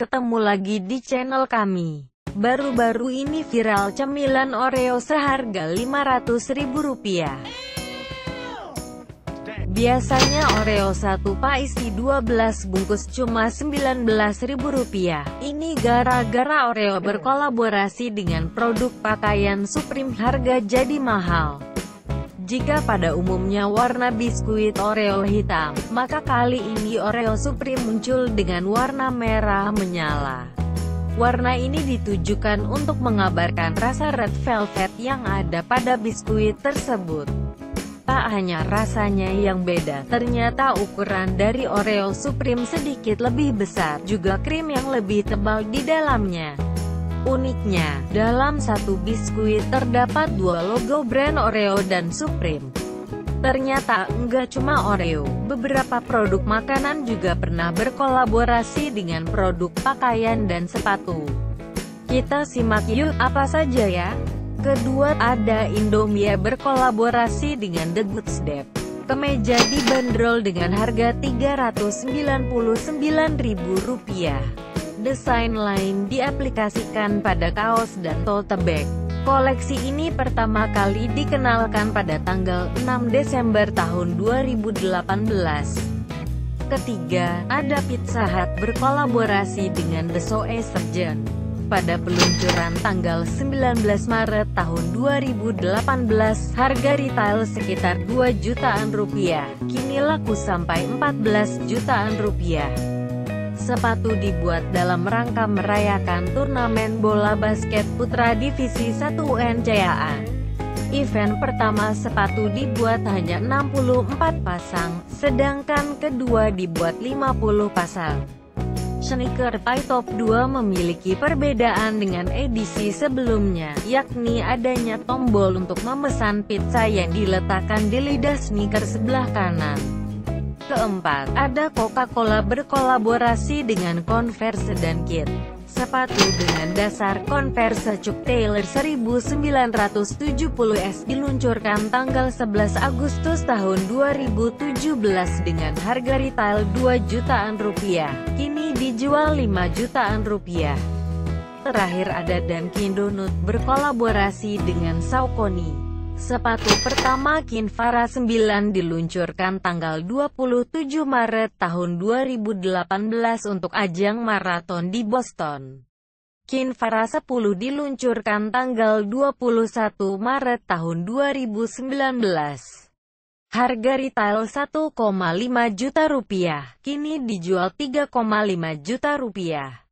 ketemu lagi di channel kami. Baru-baru ini viral cemilan Oreo seharga Rp500.000. Biasanya Oreo 1 pak isi 12 bungkus cuma Rp19.000. Ini gara-gara Oreo berkolaborasi dengan produk pakaian Supreme harga jadi mahal. Jika pada umumnya warna biskuit Oreo hitam, maka kali ini Oreo Supreme muncul dengan warna merah menyala. Warna ini ditujukan untuk mengabarkan rasa red velvet yang ada pada biskuit tersebut. Tak hanya rasanya yang beda, ternyata ukuran dari Oreo Supreme sedikit lebih besar, juga krim yang lebih tebal di dalamnya. Uniknya, dalam satu biskuit terdapat dua logo brand Oreo dan Supreme. Ternyata, enggak cuma Oreo, beberapa produk makanan juga pernah berkolaborasi dengan produk pakaian dan sepatu. Kita simak yuk, apa saja ya? Kedua, ada Indomie berkolaborasi dengan The Good Step. Kemeja dibanderol dengan harga Rp399.000 desain lain diaplikasikan pada kaos dan tote bag. Koleksi ini pertama kali dikenalkan pada tanggal 6 Desember tahun 2018. Ketiga, ada Pizza Hut berkolaborasi dengan The Soe Surgeon. Pada peluncuran tanggal 19 Maret tahun 2018, harga retail sekitar 2 jutaan rupiah, kini laku sampai 14 jutaan rupiah. Sepatu dibuat dalam rangka merayakan turnamen bola basket putra divisi 1 UNCAA. Event pertama sepatu dibuat hanya 64 pasang, sedangkan kedua dibuat 50 pasang. Sneaker Tie Top 2 memiliki perbedaan dengan edisi sebelumnya, yakni adanya tombol untuk memesan pizza yang diletakkan di lidah sneaker sebelah kanan. Keempat, ada Coca-Cola berkolaborasi dengan Converse dan Kit. Sepatu dengan dasar Converse Chuck Taylor 1970S diluncurkan tanggal 11 Agustus tahun 2017 dengan harga retail 2 jutaan rupiah, kini dijual 5 jutaan rupiah. Terakhir ada Dunkin Donut berkolaborasi dengan Saucony. Sepatu pertama Kinvara 9 diluncurkan tanggal 27 Maret tahun 2018 untuk ajang maraton di Boston. Kinvara 10 diluncurkan tanggal 21 Maret tahun 2019. Harga retail 1,5 juta rupiah, kini dijual 3,5 juta rupiah.